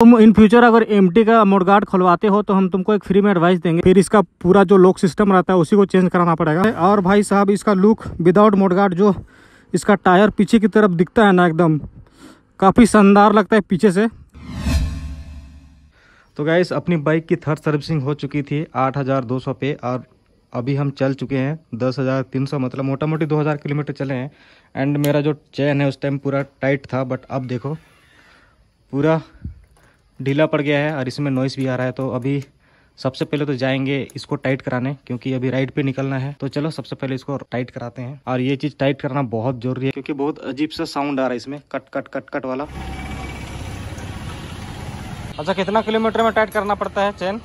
तुम in future अगर MT का मोडगार्ड खुलवाते हो तो हम तुमको एक फ्री में एडवाइस देंगे। फिर इसका पूरा जो लॉक सिस्टम रहता है, उसी को चेंज कराना पड़ेगा। और भाई साहब, इसका लुक विदाउट मोडगार्ड जो इसका टायर पीछे की तरफ़ दिखता है ना एकदम, काफ़ी शानदार लगता है पीछे से। तो गैस अपनी बाइक की थर्ड सर्विसिंग हो चुकी थी आठ हज़ार दो सौ पे, और अभी हम चल चुके हैं दस हज़ार तीन सौ मतलब मोटा मोटी दो हज़ार किलोमीटर चले हैं। एंड मेरा जो चैन है, उस टाइम पूरा टाइट था बट अब देखो, पूरा ढीला पड़ गया है और इसमें नॉइस भी आ रहा है तो अभी सबसे पहले तो जाएँगे इसको टाइट कराने, क्योंकि अभी राइड पे निकलना है। तो चलो, सबसे पहले इसको टाइट कराते हैं। और ये चीज़ टाइट करना बहुत ज़रूरी है, क्योंकि बहुत अजीब सा साउंड आ रहा है इसमें। कट कट कट कट वाला। अच्छा कितना किलोमीटर में टाइट करना पड़ता है चैन?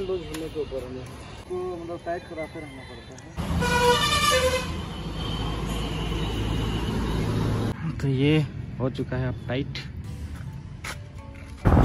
लूज होने के ऊपर तो ये हो चुका है अब tight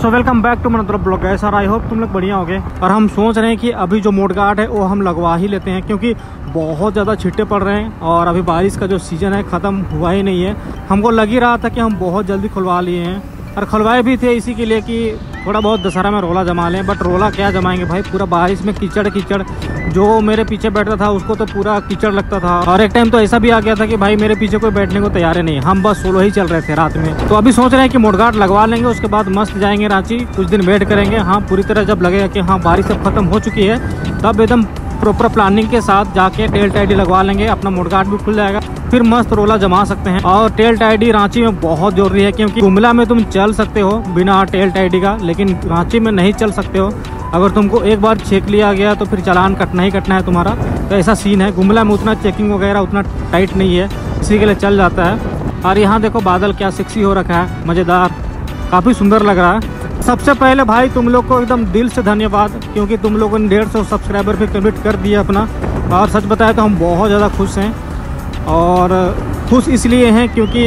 so welcome back to मतलब ब्लॉग है सर आई होप तुम लोग बढ़िया हो गए और हम सोच रहे हैं कि अभी जो मोड गार्ड है, वो हम लगवा ही लेते हैं, क्योंकि बहुत ज़्यादा छिट्टे पड़ रहे हैं, और अभी बारिश का जो सीज़न है, ख़त्म हुआ ही नहीं है। हमको लग ही रहा था कि हम बहुत जल्दी खुलवा लिए हैं। और खुलवाए भी थे इसी के लिए कि थोड़ा बहुत दशहरा में रोला जमा लें बट रोला क्या जमाएँगे भाई? पूरा बारिश में कीचड़ कीचड़। जो मेरे पीछे बैठता था, उसको तो पूरा कीचड़ लगता था। और एक टाइम तो ऐसा भी आ गया था कि भाई, मेरे पीछे कोई बैठने को तैयार नहीं हम बस सोलो ही चल रहे थे रात में। तो अभी सोच रहे हैं कि मोडगाट लगवा लेंगे, उसके बाद मस्त जाएँगे रांची। कुछ दिन वेट करेंगे। हाँ पूरी तरह जब लगेगा कि हाँ बारिश अब खत्म हो चुकी है, तब एकदम प्रॉपर प्लानिंग के साथ जाके टेल टाइडी लगवा लेंगे, अपना मोडगार्ड भी खुल जाएगा। फिर मस्त रोला जमा सकते हैं। और टेल टाइडी रांची में बहुत ज़रूरी है, क्योंकि गुमला में तुम चल सकते हो बिना टेल टाइडी का, लेकिन रांची में नहीं चल सकते हो। अगर तुमको एक बार चेक लिया गया तो फिर चलान कटना ही कटना है तुम्हारा। तो ऐसा सीन है। गुमला में उतना चेकिंग वगैरह उतना टाइट नहीं है। इसी के लिए चल जाता है। और यहाँ देखो बादल क्या सेक्सी हो रखा है। मज़ेदार। काफ़ी सुंदर लग रहा है। सबसे पहले भाई, तुम लोग को एकदम दिल से धन्यवाद, क्योंकि तुम लोगों ने डेढ़ सौ सब्सक्राइबर भी कमिट कर दिया अपना। और सच बताया तो हम बहुत ज़्यादा खुश हैं, और खुश इसलिए हैं क्योंकि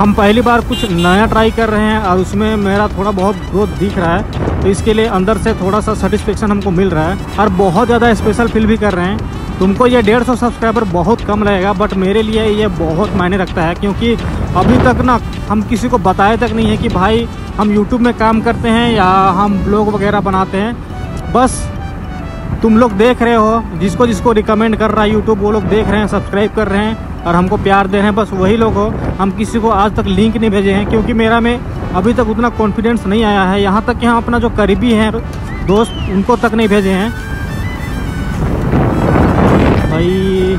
हम पहली बार कुछ नया ट्राई कर रहे हैं, और उसमें मेरा थोड़ा बहुत ग्रोथ दिख रहा है। तो इसके लिए अंदर से थोड़ा सा सेटिस्फेक्शन हमको मिल रहा है, और बहुत ज़्यादा स्पेशल फील भी कर रहे हैं। तुमको ये डेढ़ सौ सब्सक्राइबर बहुत कम लगेगा बट मेरे लिए ये बहुत मायने रखता है, क्योंकि अभी तक ना हम किसी को बताए तक नहीं है कि भाई हम यूट्यूब में काम करते हैं या हम ब्लॉग वगैरह बनाते हैं। बस तुम लोग देख रहे हो, जिसको जिसको रिकमेंड कर रहा है यूट्यूब वो लोग देख रहे हैं सब्सक्राइब कर रहे हैं और हमको प्यार दे रहे हैं। बस वही लोग हो, हम किसी को आज तक लिंक नहीं भेजे हैं, क्योंकि मेरा में अभी तक उतना कॉन्फिडेंस नहीं आया है। यहाँ तक कि हम अपना जो करीबी हैं, दोस्त, उनको तक नहीं भेजे हैं। भाई,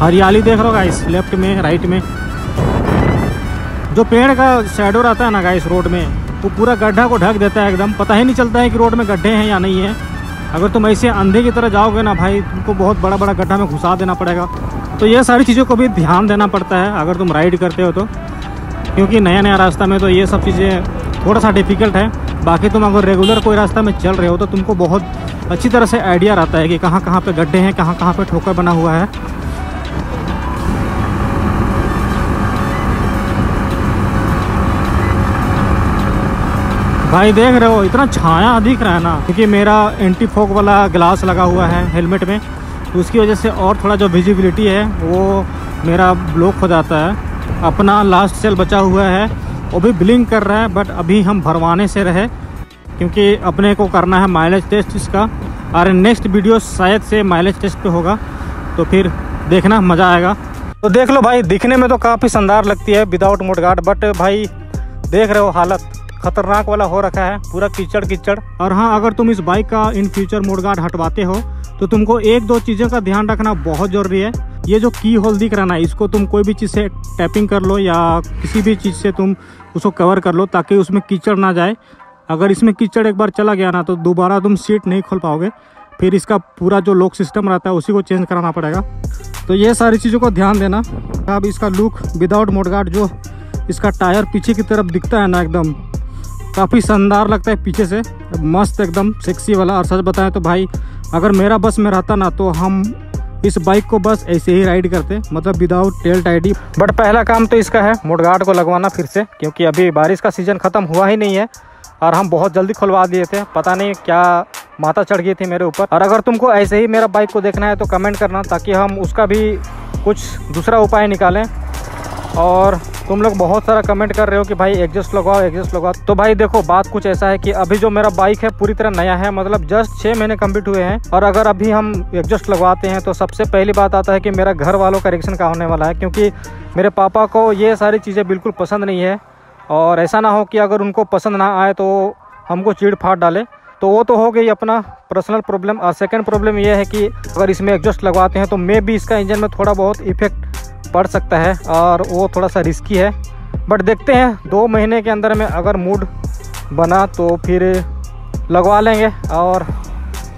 हरियाली देख रहे हो गाइस लेफ़्ट में राइट में। जो पेड़ का शेडो रहता है ना गाइस रोड में, वो पूरा गड्ढा को ढक देता है एकदम। पता ही नहीं चलता है कि रोड में गड्ढे हैं या नहीं है। अगर तुम ऐसे अंधे की तरह जाओगे ना भाई, तुमको बहुत बड़ा बड़ा गड्ढा में घुसा देना पड़ेगा। तो ये सारी चीज़ों को भी ध्यान देना पड़ता है, अगर तुम राइड करते हो तो। क्योंकि नया नया रास्ता में तो ये सब चीज़ें थोड़ा सा डिफ़िकल्ट है। बाकी तुम अगर रेगुलर कोई रास्ता में चल रहे हो तो तुमको बहुत अच्छी तरह से आइडिया रहता है कि कहाँ कहाँ पे गड्ढे हैं, कहाँ कहाँ पे ठोकर बना हुआ है। भाई देख रहे हो, इतना छाया दिख रहा है ना, क्योंकि मेरा एंटी फोक वाला ग्लास लगा हुआ है हेलमेट में तो उसकी वजह से और थोड़ा जो विजिबिलिटी है, वो मेरा ब्लॉक हो जाता है। अपना लास्ट सेल बचा हुआ है, वो भी ब्लिंक कर रहा है बट अभी हम भरवाने से रहे क्योंकि अपने को करना है माइलेज टेस्ट इसका। और नेक्स्ट वीडियो शायद से माइलेज टेस्ट पे होगा। तो फिर देखना, मज़ा आएगा। तो देख लो भाई, दिखने में तो काफ़ी शानदार लगती है विदाउट मोडगार्ड बट भाई, देख रहे हो हालत। खतरनाक वाला हो रखा है, पूरा कीचड़ कीचड़ और हाँ अगर तुम इस बाइक का इन फ्यूचर मोडगार्ड हटवाते हो तो तुमको एक दो चीज़ों का ध्यान रखना बहुत ज़रूरी है। ये जो की होल दिख रहा ना, इसको तुम कोई भी चीज़ से टैपिंग कर लो या किसी भी चीज़ से तुम उसको कवर कर लो, ताकि उसमें कीचड़ ना जाए। अगर इसमें कीचड़ एक बार चला गया ना तो दोबारा तुम सीट नहीं खोल पाओगे। फिर इसका पूरा जो लॉक सिस्टम रहता है, उसी को चेंज कराना पड़ेगा। तो ये सारी चीज़ों को ध्यान देना। अब इसका लुक विदाउट मोडगार्ड जो इसका टायर पीछे की तरफ़ दिखता है ना एकदम, काफ़ी शानदार लगता है पीछे से। मस्त एकदम सेक्सी वाला। और सच बताएँ तो भाई, अगर मेरा बस में रहता ना तो हम इस बाइक को बस ऐसे ही राइड करते मतलब विदाउट टेल टाइडी बट पहला काम तो इसका है मोडगार्ड को लगवाना फिर से, क्योंकि अभी बारिश का सीज़न ख़त्म हुआ ही नहीं है। और हम बहुत जल्दी खुलवा दिए थे। पता नहीं क्या माता चढ़ गई थी मेरे ऊपर। और अगर तुमको ऐसे ही मेरा बाइक को देखना है तो कमेंट करना ताकि हम उसका भी कुछ दूसरा उपाय निकालें। और तुम लोग बहुत सारा कमेंट कर रहे हो कि भाई एग्जस्ट लगाओ एग्जस्ट लगाओ तो भाई देखो, बात कुछ ऐसा है कि अभी जो मेरा बाइक है पूरी तरह नया है। मतलब जस्ट छः महीने कंप्लीट हुए हैं। और अगर अभी हम एग्जस्ट लगवाते हैं तो सबसे पहली बात आता है कि मेरा घर वालों का रिएक्शन का होने वाला है? क्योंकि मेरे पापा को ये सारी चीज़ें बिल्कुल पसंद नहीं है। और ऐसा ना हो कि अगर उनको पसंद ना आए तो हमको चीड़ फाड़ डाले। तो वो तो हो गई अपना पर्सनल प्रॉब्लम और सेकंड प्रॉब्लम ये है कि अगर इसमें एडजस्ट लगवाते हैं तो मे भी इसका इंजन में थोड़ा बहुत इफ़ेक्ट पड़ सकता है और वो थोड़ा सा रिस्की है। बट देखते हैं, दो महीने के अंदर में अगर मूड बना तो फिर लगवा लेंगे और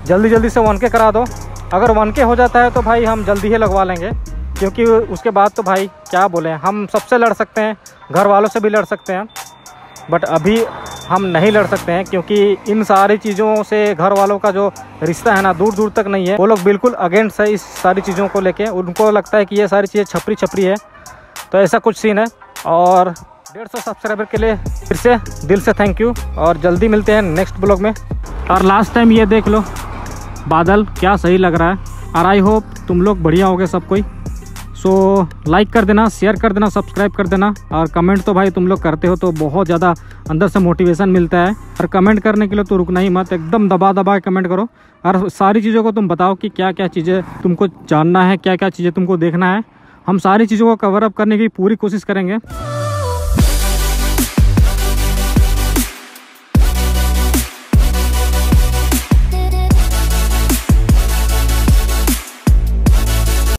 जल्दी जल्दी से वन के करा दो। अगर वन के हो जाता है तो भाई हम जल्दी ही लगवा लेंगे, क्योंकि उसके बाद तो भाई क्या बोले हम सबसे लड़ सकते हैं घर वालों से भी लड़ सकते हैं बट अभी हम नहीं लड़ सकते हैं, क्योंकि इन सारी चीज़ों से घर वालों का जो रिश्ता है ना दूर दूर तक नहीं है। वो लोग बिल्कुल अगेंस्ट है इस सारी चीज़ों को लेके। उनको लगता है कि ये सारी चीज़ें छपरी छपरी है। तो ऐसा कुछ सीन है और डेढ़ सौ सब्सक्राइबर के लिए फिर से दिल से थैंक यू और जल्दी मिलते हैं नेक्स्ट ब्लॉग में। और लास्ट टाइम ये देख लो, बादल क्या सही लग रहा है। और आई होप तुम लोग बढ़िया हो गए सब कोई। सो लाइक कर देना शेयर कर देना सब्सक्राइब कर देना। और कमेंट तो भाई तुम लोग करते हो तो बहुत ज़्यादा अंदर से मोटिवेशन मिलता है। और कमेंट करने के लिए तो रुकना ही मत, एकदम दबा दबा कमेंट करो। और सारी चीज़ों को तुम बताओ कि क्या क्या चीज़ें तुमको जानना है क्या क्या चीज़ें तुमको देखना है। हम सारी चीज़ों को कवर अप करने की पूरी कोशिश करेंगे।